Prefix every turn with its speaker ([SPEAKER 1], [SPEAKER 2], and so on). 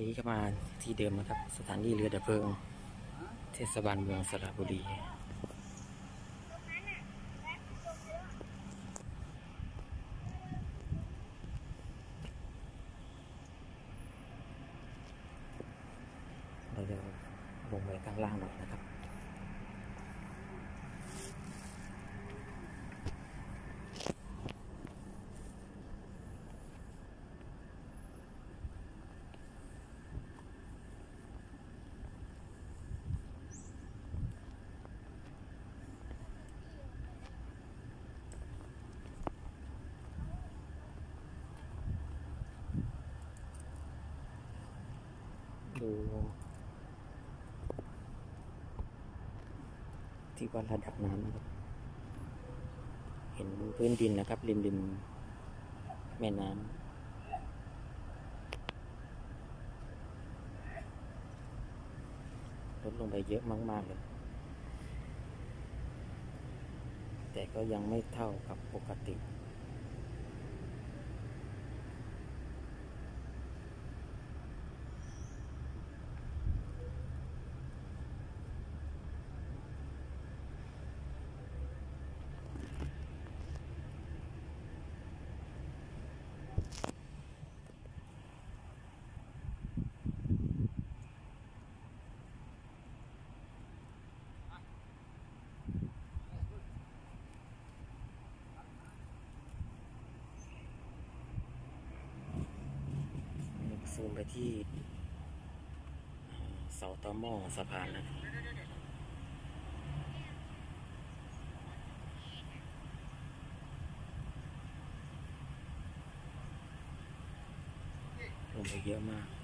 [SPEAKER 1] นี้ก็มาที่เดิมนะครับ สถานีเรือดับเพลิง เทศบาลเมืองสระบุรีเราจะลงไปข้างล่างหน่อยนะครับ ที่วัดระดับน้ำนะครับ เห็นพื้นดินนะครับ ริมริมแม่น้ำลดลงไปเยอะมากๆเลย แต่ก็ยังไม่เท่ากับปกติ ซูมไปที่เสาตอหม้อสะพานนะลงไปเยอะมาก